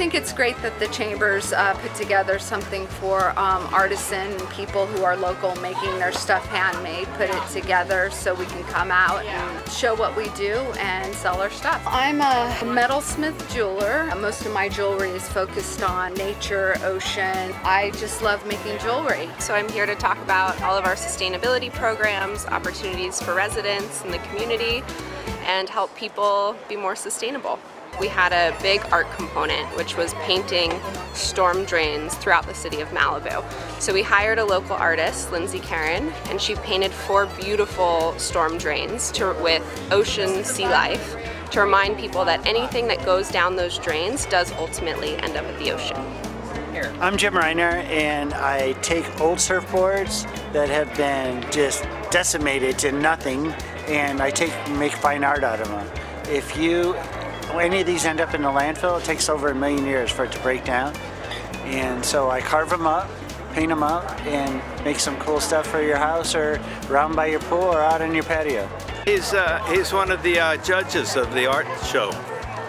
I think it's great that the Chambers uh, put together something for um, artisan people who are local making their stuff handmade, put it together so we can come out and show what we do and sell our stuff. I'm a metalsmith jeweler. Most of my jewelry is focused on nature, ocean. I just love making jewelry. So I'm here to talk about all of our sustainability programs, opportunities for residents in the community, and help people be more sustainable we had a big art component, which was painting storm drains throughout the city of Malibu. So we hired a local artist, Lindsay Karen, and she painted four beautiful storm drains to, with ocean sea life to remind people that anything that goes down those drains does ultimately end up at the ocean. I'm Jim Reiner and I take old surfboards that have been just decimated to nothing and I take make fine art out of them. If you any of these end up in the landfill, it takes over a million years for it to break down. And so I carve them up, paint them up, and make some cool stuff for your house or around by your pool or out on your patio. He's, uh, he's one of the uh, judges of the art show.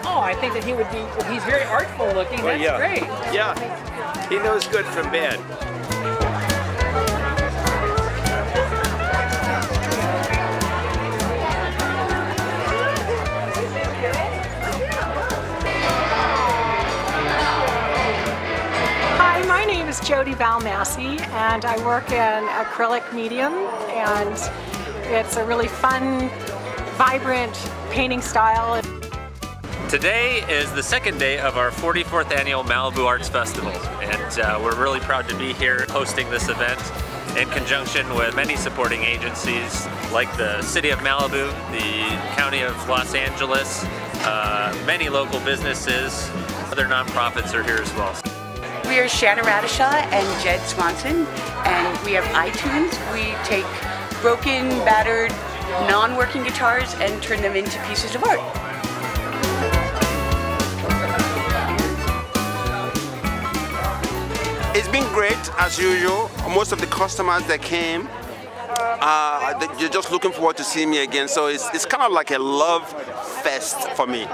Oh, I think that he would be, he's very artful looking. That's yeah. great. Yeah, he knows good from bad. Is Jody Valmassey and I work in acrylic medium and it's a really fun, vibrant painting style. Today is the second day of our 44th annual Malibu Arts Festival and uh, we're really proud to be here hosting this event in conjunction with many supporting agencies like the City of Malibu, the County of Los Angeles, uh, many local businesses, other nonprofits are here as well. We are Shanna Radishaw and Jed Swanson, and we have iTunes. We take broken, battered, non-working guitars and turn them into pieces of art. It's been great as usual. Most of the customers that came uh, you're just looking forward to seeing me again. So it's, it's kind of like a love fest for me.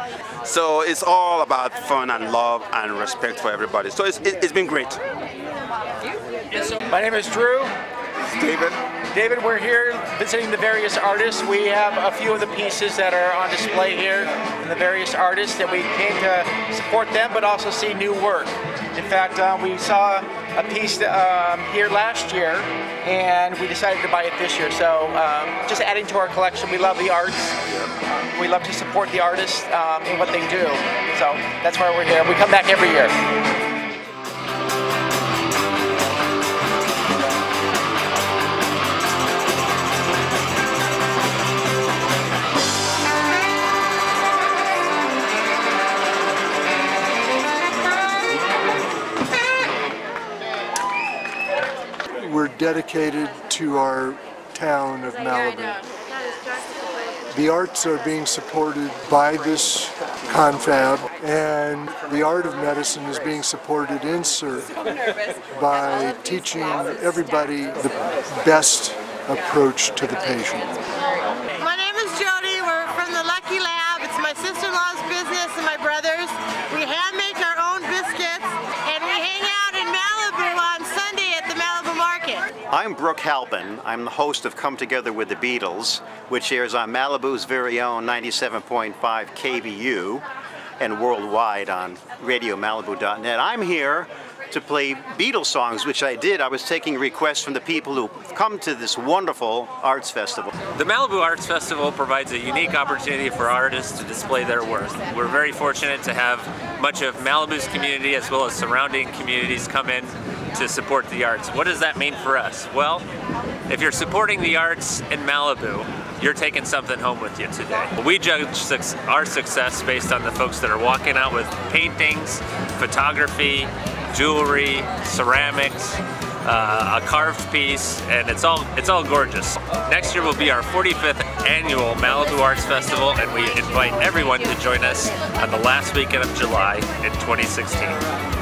So it's all about fun and love and respect for everybody. So it's, it, has been great. My name is Drew. David. David, we're here visiting the various artists. We have a few of the pieces that are on display here and the various artists that we came to support them but also see new work. In fact, uh, we saw a piece um, here last year and we decided to buy it this year. So um, just adding to our collection, we love the arts. We love to support the artists um, in what they do. So that's why we're here. We come back every year. We're dedicated to our town of Malibu. The arts are being supported by this confab and the art of medicine is being supported in surf by teaching everybody the best approach to the patient. I'm Brooke Halpin. I'm the host of Come Together with the Beatles, which airs on Malibu's very own 97.5 KBU and worldwide on RadioMalibu.net. I'm here to play Beatles songs, which I did. I was taking requests from the people who come to this wonderful arts festival. The Malibu Arts Festival provides a unique opportunity for artists to display their work. We're very fortunate to have much of Malibu's community as well as surrounding communities come in to support the arts. What does that mean for us? Well, if you're supporting the arts in Malibu, you're taking something home with you today. We judge our success based on the folks that are walking out with paintings, photography, jewelry, ceramics, uh, a carved piece, and it's all it's all gorgeous. Next year will be our 45th annual Malibu Arts Festival, and we invite everyone to join us on the last weekend of July in 2016.